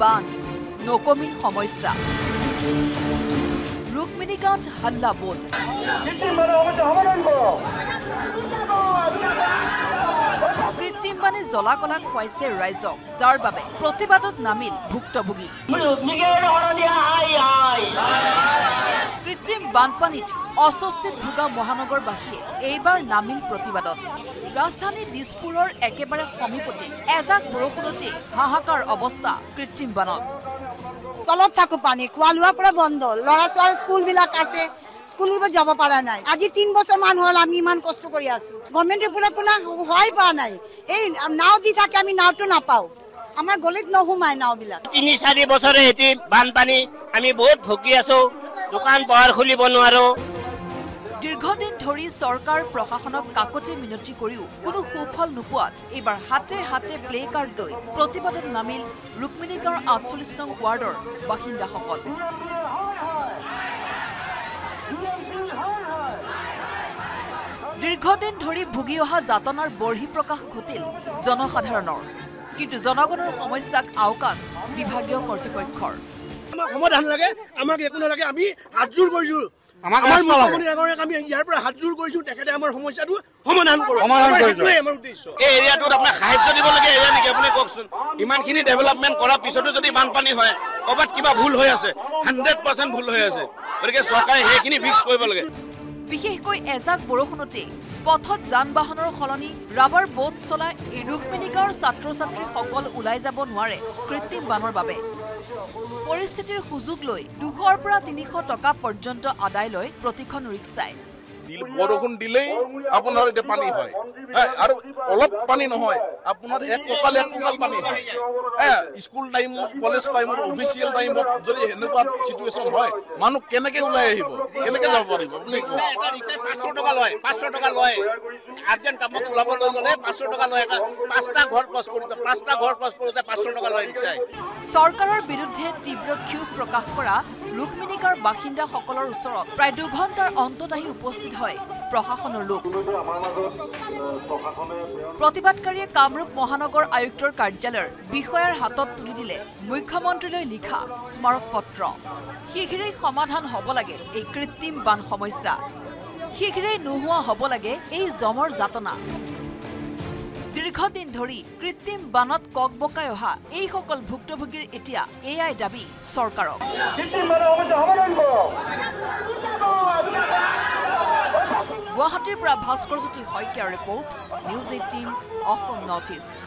বান নকমিল সমস্যা। ৰুক্মিণী গাঁৱত হাল্লা বোল কৃত্ৰিম বানে জ্বলা কলা খুৱাইছে ৰাইজক যাৰ বাবে প্ৰতিবাদত নামিল ভুক্তভোগী। কৃত্ৰিম বানপানীত অস্বস্তিত ভোগা মহানগৰবাসীয়ে এইবাৰ নামিল প্ৰতিবাদত। ৰাজধানী দিছপুৰৰ একেবাৰে সমীপতে এজাক বৰষুণতেই হাহাকাৰ অৱস্থা কৃত্ৰিম বানত। তলত থাকো পানী খোৱা লোৱাৰ পৰা বন্ধ ল'ৰা ছোৱালী স্কুলবিলাক আছে স্কুলিব যাব পৰা নাই। আজি তিন বছৰ মান হ'ল আমি ইমান কষ্ট কৰি আছো। গভৰ্ণমেণ্টে পুৰা পুৰা সহায় পোৱা নাই। এই নাও দি থাকে আমি নাওটো নাপাওঁ। আমাৰ গলিত নোসোমাই নাওবিলাক। তিনি চাৰি বছৰে এটি বানপানী আমি বহুত ভুগি আছো। দোকান পোহাৰ খুলিব নোৱাৰো। দীৰ্ঘদিন ধৰি চৰকাৰ প্ৰশাসনক কাকতি মিনতি কৰিও কোনো সুফল নোপোৱাত এইবাৰ হাতে হাতে প্লে কাৰ্ড লৈ প্ৰতিবাদত নামিল গাঁৱৰ আঠচল্লিছ নং ৱাৰ্ডৰ বাসিন্দাসকল। দীৰ্ঘদিন ধৰি ভুগি অহা যাতনাৰ বৰ্হিপ্ৰকাশ ঘটিল জনসাধাৰণৰ। কিন্তু জনগণৰ সমস্যাক আওকাণ বিভাগীয় কৰ্তৃপক্ষৰ। আমাক সমাধান লাগে আমাক একো নালাগে আমি হাতযোৰ কৰিছো। আমাৰ ৰাস্তা লাগে। মুখ্যমন্ত্ৰী আগত আমি ইয়াৰ পৰা হাতযোৰ কৰিছো তেখেতে আমাৰ সমস্যাটো সমাধান কৰক। সমাধান আমাৰ কৰি দিয়ক। সেইটোৱে আমাৰ উদ্দেশ্য। এই এৰিয়াটোত আপোনাক সাহায্য দিবলগীয়া এৰিয়া নেকি? আপুনি কওকচোন। ইমানখিনি ডেভেলপমেণ্ট কৰাৰ পিছতো যদি বানপানী হয় ক'ৰবাত কিবা ভুল হৈ আছে হাণ্ড্ৰেড পাৰ্চেণ্ট ভুল হৈ আছে গতিকে চৰকাৰে সেইখিনি ফিক্স কৰিব লাগে। বিশেষকৈ এজাক বৰষুণতেই পথত যান বাহনৰ সলনি ৰাবাৰ বোট চলাই ৰুক্মিণী গাঁৱৰ ছাত্ৰ ছাত্ৰীসকল ওলাই যাব নোৱাৰে কৃত্ৰিম বানৰ বাবে। পৰিস্থিতিৰ সুযোগ লৈ দুশৰ পৰা তিনিশ টকা পৰ্যন্ত আদায় লয় প্ৰতিখন ৰিক্সাই। বৰষুণ দিলেই আপোনাৰ এতিয়া পানী হয়। আৰু অলপ পানী নহয় আপোনাৰ এক কঁকাল এক কঁকাল পানী হয়। হে, স্কুল টাইমত কলেজ টাইমত অফিচিয়েল টাইমত যদি এনেকুৱা চিটুৱেশ্যন হয় মানুহ কেনেকে ওলাই আহিব? কেনেকে যাব পাৰিব? আপুনি পাঁচশ টকা লয় পাঁচশ টকা লয়। আৰ্জেণ্ট কামত ওলাবলৈ গ'লে পাঁচশ টকা লয় এটা পাঁচটা ঘৰ ক্ৰছ কৰোঁতে পাঁচটা ঘৰ ক্ৰছ কৰোঁতে পাঁচশ টকা লয় ৰিক্সাই চৰকাৰৰ বিৰুদ্ধে তীব্ৰ ক্ষোভ প্ৰকাশ কৰা ৰুক্মিণী গাঁৱৰ বাসিন্দাসকলৰ ওচৰত প্ৰায় দুঘণ্টাৰ অন্তত আহি উপস্থিত হয় প্ৰশাসনৰ লোক। প্ৰতিবাদকাৰীয়ে কামৰূপ মহানগৰ আয়ুক্তৰ কাৰ্যালয়ৰ বিষয়াৰ হাতত তুলি দিলে মুখ্যমন্ত্ৰীলৈ লিখা স্মাৰক পত্ৰ শীঘ্ৰেই সমাধান হ'ব লাগে এই কৃত্ৰিম বান সমস্যা। শীঘ্ৰেই নোহোৱা হ'ব লাগে এই জমৰ যাতনা। দীৰ্ঘদিন ধৰি কৃত্ৰিম বানত ককবকাই অহা এইসকল ভুক্তভোগীৰ এতিয়া এয়াই দাবী চৰকাৰক। গুৱাহাটীৰ পৰা ভাস্কৰ জ্যোতি শইকীয়াৰ report news eighteen Asom north east.